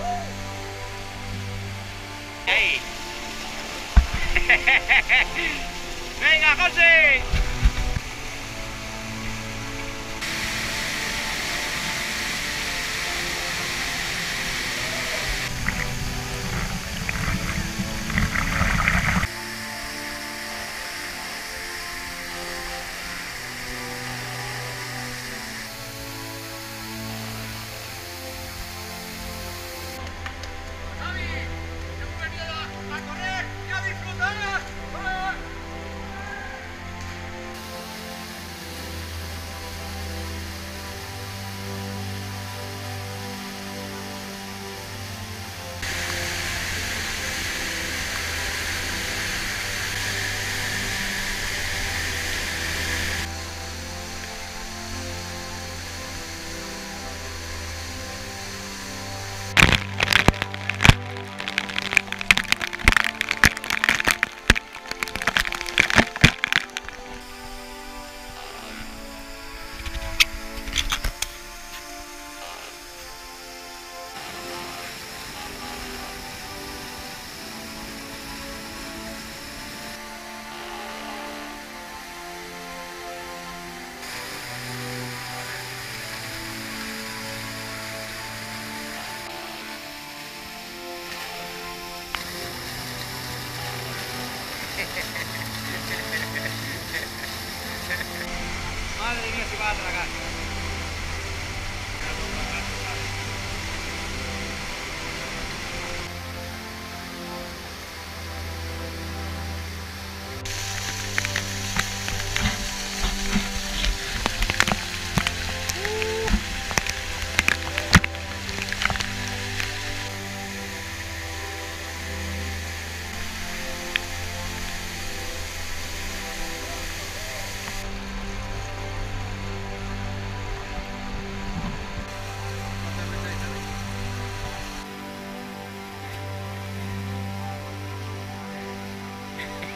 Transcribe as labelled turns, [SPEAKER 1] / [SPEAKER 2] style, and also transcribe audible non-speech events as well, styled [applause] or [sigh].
[SPEAKER 1] [laughs] ¡Venga, José! Madre mía, si va a tragar.